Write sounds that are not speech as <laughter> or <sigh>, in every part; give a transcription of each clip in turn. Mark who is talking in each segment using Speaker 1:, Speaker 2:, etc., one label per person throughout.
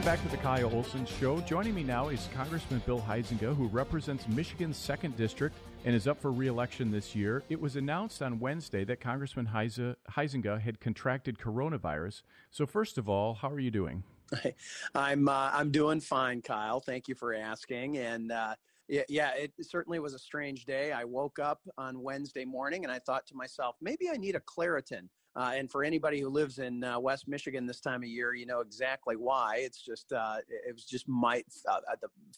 Speaker 1: Welcome back to the Kyle Olson Show. Joining me now is Congressman Bill Huizenga, who represents Michigan's 2nd District and is up for re-election this year. It was announced on Wednesday that Congressman Huizenga had contracted coronavirus. So, first of all, how are you doing? <laughs>
Speaker 2: I'm uh, I'm doing fine, Kyle. Thank you for asking. And uh, yeah, yeah, it certainly was a strange day. I woke up on Wednesday morning and I thought to myself, maybe I need a Claritin. Uh, and for anybody who lives in uh, West Michigan this time of year, you know exactly why. It's just uh, it was just might uh,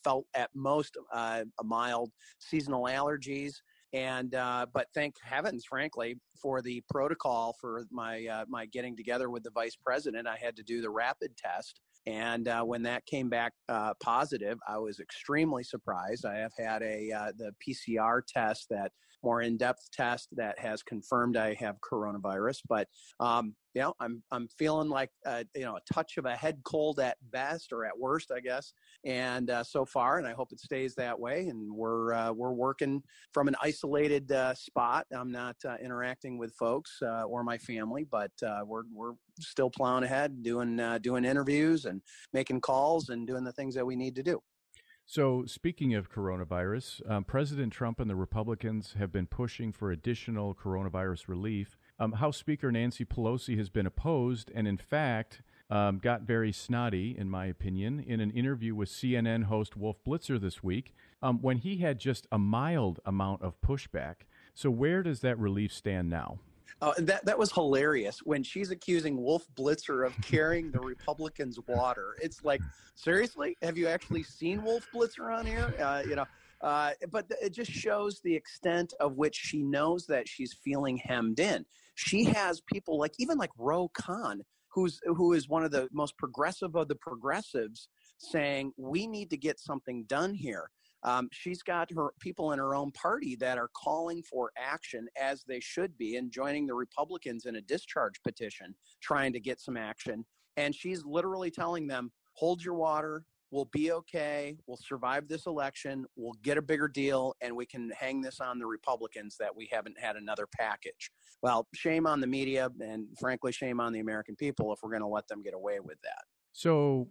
Speaker 2: felt at most uh, a mild seasonal allergies. And uh, but thank heavens, frankly, for the protocol for my my getting together with the vice president. I had to do the rapid test, and uh, when that came back uh, positive, I was extremely surprised. I have had a uh, the PCR test, that more in-depth test that has confirmed I have coronavirus. But um, you know, I'm I'm feeling like uh, you know a touch of a head cold at best or at worst, I guess. And uh, so far, and I hope it stays that way. And we're uh, we're working from an isolated uh, spot. I'm not uh, interacting with folks or my family, but we're we're still plowing ahead, doing doing interviews and making calls and doing the things that we need to do.
Speaker 1: So, speaking of coronavirus, um, President Trump and the Republicans have been pushing for additional coronavirus relief. Um, House Speaker Nancy Pelosi has been opposed and, in fact, um, got very snotty, in my opinion, in an interview with CNN host Wolf Blitzer this week um, when he had just a mild amount of pushback. So, where does that relief stand now?
Speaker 2: Uh, that that was hilarious when she's accusing Wolf Blitzer of carrying the Republicans' water. It's like, seriously, have you actually seen Wolf Blitzer on here? Uh, you know, uh, but it just shows the extent of which she knows that she's feeling hemmed in. She has people like even like Ro Khanna, who's who is one of the most progressive of the progressives, saying we need to get something done here. Um, she's got her people in her own party that are calling for action as they should be and joining the Republicans in a discharge petition, trying to get some action. And she's literally telling them, hold your water, we'll be okay. We'll survive this election. We'll get a bigger deal, and we can hang this on the Republicans that we haven't had another package. Well, shame on the media, and frankly, shame on the American people if we're going to let them get away with that.
Speaker 1: So,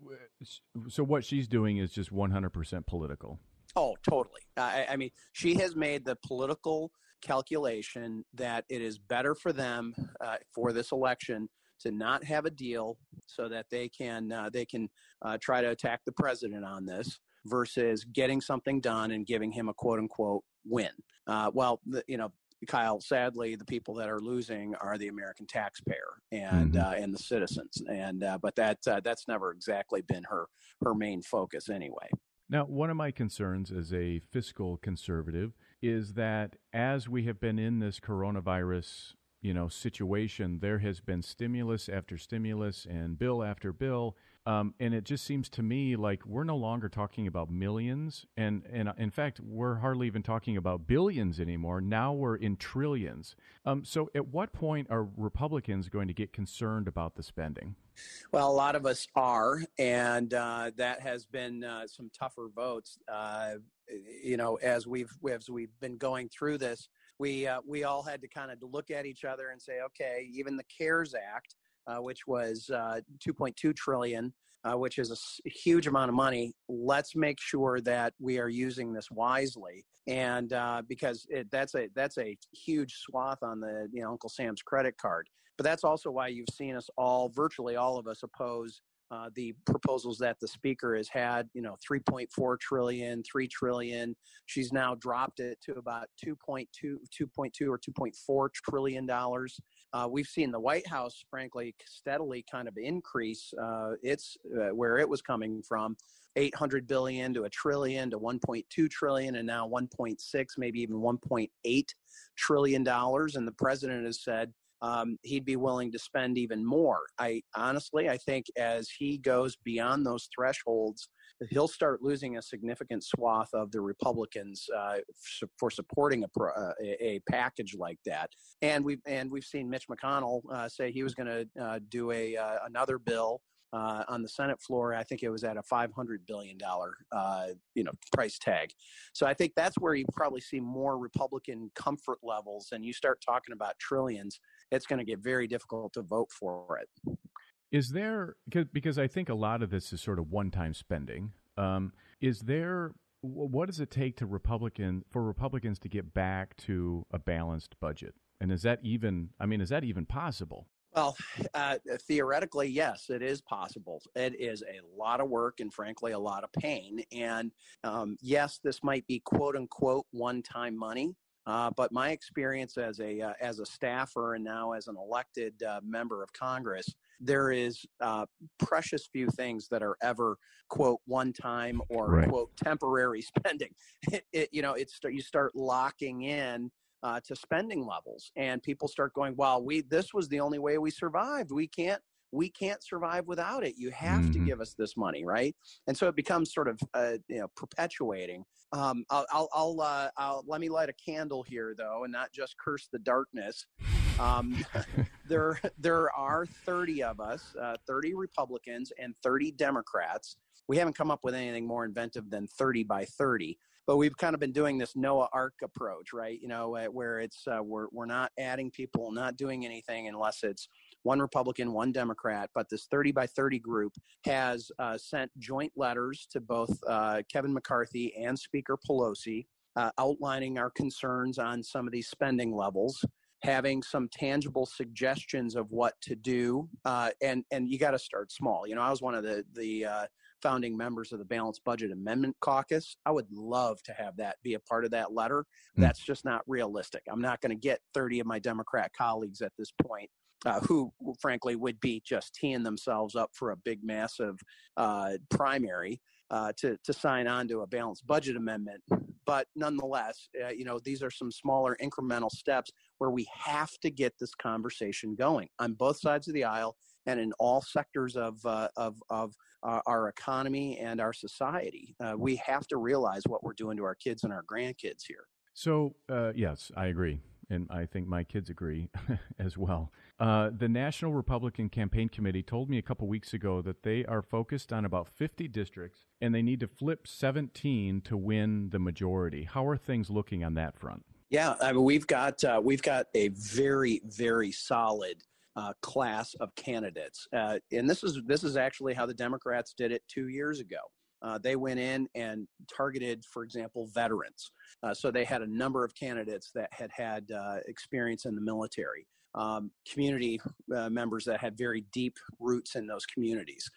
Speaker 1: so what she's doing is just 100% political.
Speaker 2: Oh, totally. I, I mean, she has made the political calculation that it is better for them uh, for this election to not have a deal so that they can uh, they can uh, try to attack the president on this versus getting something done and giving him a quote unquote win. Uh, well, the, you know, Kyle, sadly, the people that are losing are the American taxpayer and mm-hmm. uh, and the citizens. And uh, but that uh, that's never exactly been her her main focus anyway.
Speaker 1: Now, one of my concerns as a fiscal conservative is that as we have been in this coronavirus you know situation there has been stimulus after stimulus and bill after bill. Um, and it just seems to me like we're no longer talking about millions. And and uh, in fact we're hardly even talking about billions anymore. Now we're in trillions. Um, so at what point are republicans going to get concerned about the spending?
Speaker 2: Well, a lot of us are, and uh, that has been uh, some tougher votes. Uh, you know, as we've as we've been going through this, we uh, we all had to kind of look at each other and say, okay, even the CARES Act, uh, which was uh, 2.2 trillion, uh, which is a huge amount of money. Let's make sure that we are using this wisely, and uh, because it, that's a that's a huge swath on the you know Uncle Sam's credit card. But that's also why you've seen us all, virtually all of us, oppose uh, the proposals that the speaker has had, you know, 3.4 trillion, 3 trillion. She's now dropped it to about 2.2, 2.2 or 2.4 trillion dollars. Uh, we've seen the White House, frankly, steadily kind of increase uh, its uh, where it was coming from, 800 billion to a trillion to 1.2 trillion, and now 1.6, maybe even 1.8 trillion dollars. And the president has said um, he'd be willing to spend even more. I honestly, I think as he goes beyond those thresholds, he'll start losing a significant swath of the Republicans uh, for supporting a, uh, a, package like that. And we've and we've seen Mitch McConnell uh, say he was going to uh, do a uh, another bill uh, on the Senate floor. I think it was at a five hundred billion dollar, uh, you know, price tag. So I think that's where you probably see more Republican comfort levels, and you start talking about trillions. It's going to get very difficult to vote for it.
Speaker 1: Is there because I think a lot of this is sort of one-time spending. Um, is there what does it take to Republican for Republicans to get back to a balanced budget? And is that even? I mean, is that even possible?
Speaker 2: Well, uh, theoretically, yes, it is possible. It is a lot of work and, frankly, a lot of pain. And um, yes, this might be quote unquote one time money. Uh, but my experience as a uh, as a staffer and now as an elected uh, member of Congress, there is uh, precious few things that are ever quote one time or right. quote temporary <laughs> spending. It, it, you know, it's you start locking in uh, to spending levels, and people start going, "Well, we this was the only way we survived. We can't." We can't survive without it. You have mm-hmm. to give us this money, right? And so it becomes sort of, uh, you know, perpetuating. Um, I'll, I'll, I'll, uh, I'll, let me light a candle here, though, and not just curse the darkness. Um, <laughs> there, there are 30 of us, uh, 30 Republicans and 30 Democrats. We haven't come up with anything more inventive than 30 by 30 but we've kind of been doing this Noah Ark approach, right? You know, where it's uh, we're we're not adding people, not doing anything unless it's one Republican, one Democrat. But this 30 by 30 group has uh, sent joint letters to both uh, Kevin McCarthy and Speaker Pelosi, uh, outlining our concerns on some of these spending levels having some tangible suggestions of what to do uh, and and you got to start small you know i was one of the the uh, founding members of the Balanced Budget Amendment Caucus. I would love to have that be a part of that letter. Mm. That's just not realistic. I'm not going to get 30 of my Democrat colleagues at this point uh, who, frankly, would be just teeing themselves up for a big, massive uh, primary uh, to to sign on to a balanced budget amendment. But nonetheless, uh, you know, these are some smaller incremental steps where we have to get this conversation going on both sides of the aisle and in all sectors of uh, of of uh, our economy and our society. Uh, we have to realize what we're doing to our kids and our grandkids here.
Speaker 1: So, yes, I agree. And I think my kids agree <laughs> as well. Uh, the National Republican Campaign Committee told me a couple weeks ago that they are focused on about 50 districts and they need to flip 17 to win the majority. How are things looking on that front?
Speaker 2: Yeah, I mean, we've got uh, we've got a very very solid uh, class of candidates. Uh, and this is this is actually how the Democrats did it two years ago. Uh, they went in and targeted, for example, veterans. Uh, so they had a number of candidates that had had uh, experience in the military, um, community uh, members that had very deep roots in those communities,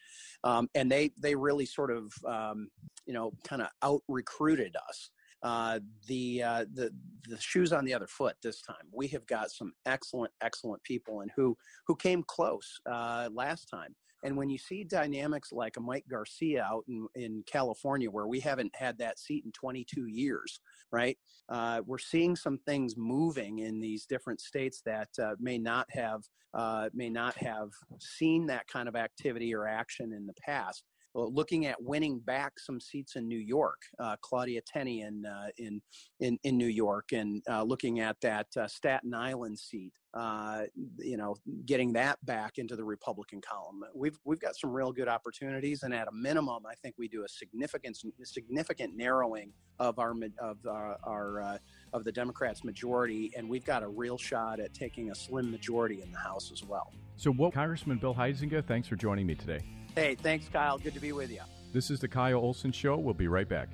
Speaker 2: um, and they they really sort of um, you know kind of out recruited us. Uh, the the the shoes on the other foot this time. We have got some excellent, excellent people, and who who came close last time. And when you see dynamics like a Mike Garcia out in, in California, where we haven't had that seat in 22 years, right? Uh, we're seeing some things moving in these different states that uh, may not have uh, may not have seen that kind of activity or action in the past looking at winning back some seats in New York, uh, Claudia Tenney in, uh, in, in, in New York, and uh, looking at that uh, Staten Island seat, uh, you know, getting that back into the Republican column. We've we've got some real good opportunities, and at a minimum, I think we do a significant significant narrowing of our of our, of the Democrats' majority, and we've got a real shot at taking a slim majority in the House as well.
Speaker 1: So, what, Congressman Bill Huizenga, thanks for joining me today.
Speaker 2: Hey, thanks, Kyle. Good to be with you.
Speaker 1: This is the Kyle Olson Show. We'll be right back.